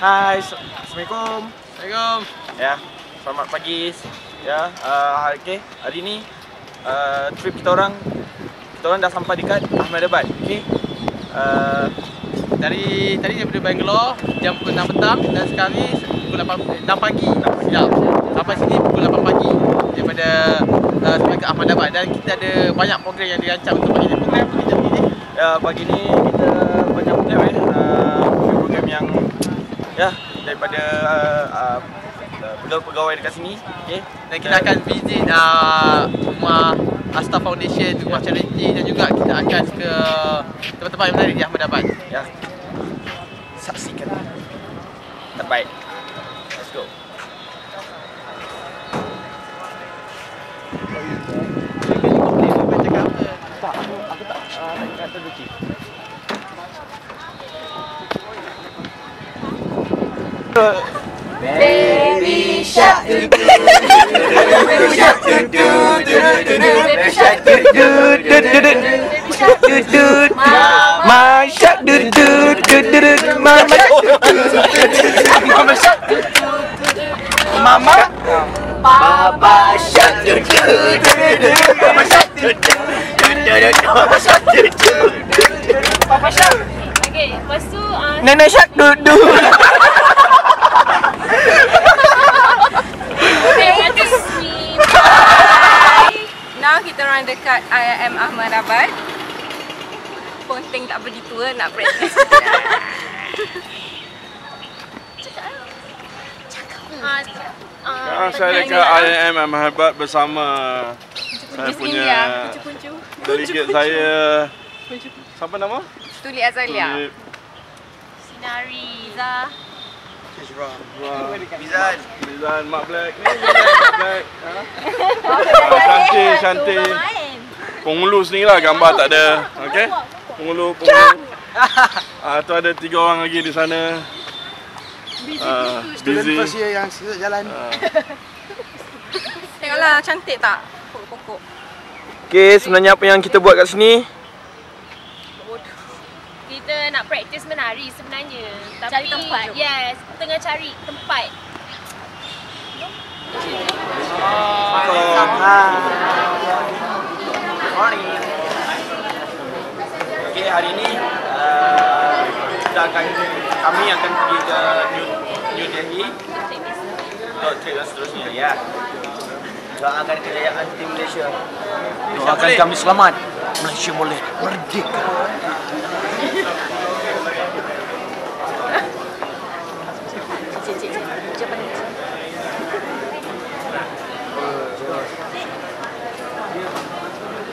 Hai, Assalamualaikum. Assalamualaikum. Ya, selamat pagi. Ya, uh, okay. Hari ni uh, trip kita orang kita orang dah sampai dekat Ahmedabad. Okey. Uh, Dari tadi daripada Bangalore jam pukul 6 petang dan sekarang ni pukul 8 6 pagi. Silap. Sampai sini pukul 8 pagi daripada uh, sampai ke Ahmedabad dan kita ada banyak program yang dirancang untuk pagi ni. Program apa jam ni? ya, pagi ni kita banyak program eh. Uh, program yang ya daripada uh, uh, pegawai-pegawai dekat sini. Okey. Dan kita akan visit uh, rumah Asta Foundation, rumah charity dan juga kita akan ke tempat-tempat yang menarik di Ahmedabad. ya. Saksikan. Terbaik. Let's go. Tak, aku, aku tak uh, nak kata Duki. Baby shark doo doo Baby shark doo doo Baby shark doo doo Baby shark doo doo My shark do do do do do Mama Mama shark Mama Baba shark doo doo Mama shark doo doo Mama shark doo doo Papa shark Okay, lepas tu uh, Nenek shark do do Orang dekat IIM Ahmedabad. Ponteng tak pergi tua nak practice. uh, Sekarang saya dekat IIM Ahmedabad bersama saya punya Puncu-puncu. delegate saya Siapa nama? Tuli Azalia. Tulip. Sinari Zah Bizan Bizan Mak Black ni Mak Black ha? Ah, Cantik. cantik Penghulu sini lah gambar tak ada Okay Penghulu penghulu Ah tu ada tiga orang lagi di sana. Ah, Busy yang jalan. Ah. Tengoklah cantik tak? Pokok-pokok. Okay, sebenarnya apa yang kita buat kat sini? Kita nak practice menari sebenarnya. Tapi, Cari tempat. Yes, tengah cari tempat. Morning. Okay, hari ini uh, kita akan kami akan pergi ke New, New Delhi untuk trip dan seterusnya. Ya. Doakan kejayaan tim Malaysia. Doakan kami selamat. Malaysia boleh merdeka.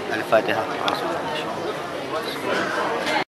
Al-Fatihah